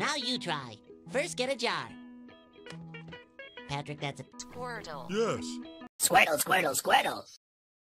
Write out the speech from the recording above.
Now you try. First, get a jar. Patrick, that's a... Squirtle. Yes. Squirtle, squirtle, squirtle.